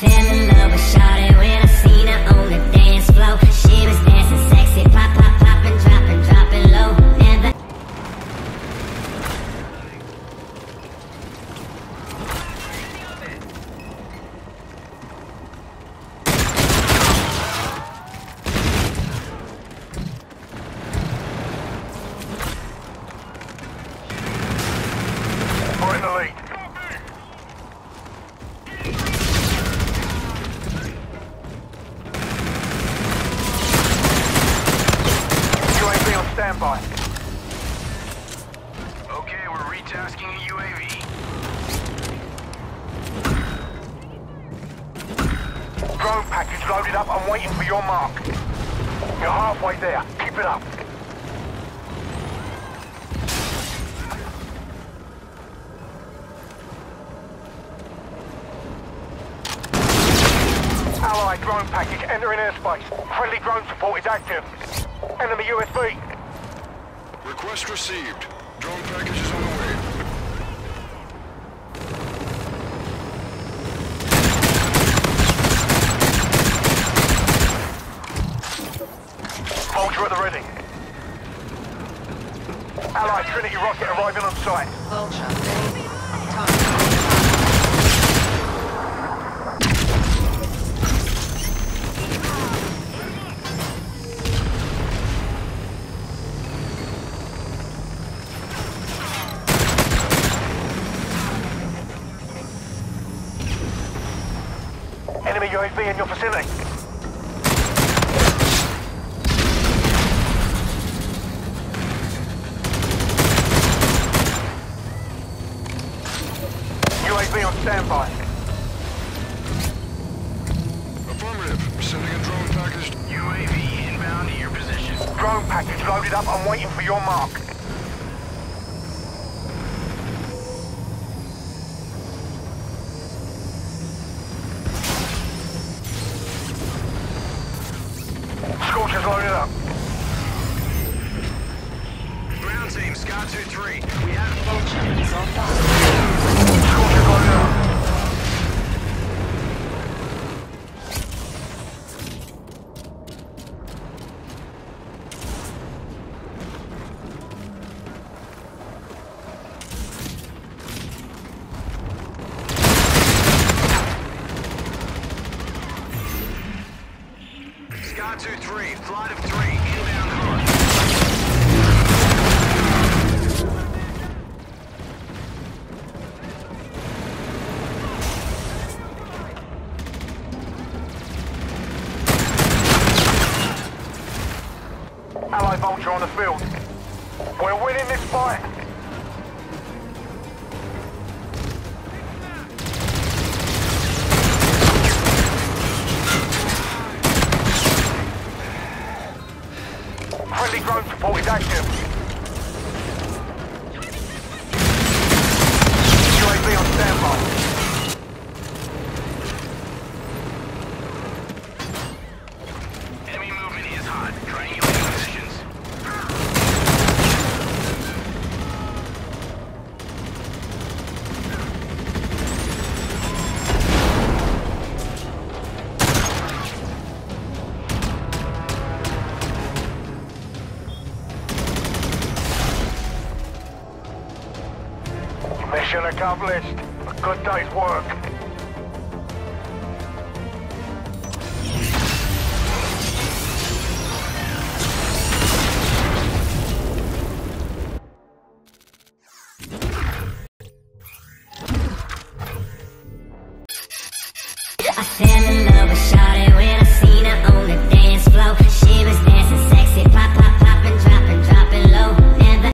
fell standby. Okay, we're retasking a UAV. Drone package loaded up and waiting for your mark. You're halfway there. Keep it up. Allied drone package entering airspace. Friendly drone support is active. Enemy USV. Request received. Drone package is on the way. Vulture at the ready. Allied Trinity rocket arriving on site. Vulture. Time. Enemy UAV in your vicinity. UAV on standby. Affirmative. Sending a drone package. UAV inbound to your position. Drone package loaded up and waiting for your mark. Sky 2-3. We have Vulture is online. Scorcher's loaded up. Sky 2-3. Flight of 3. On the field. We're winning this fight. Mission accomplished. A good day's work. I in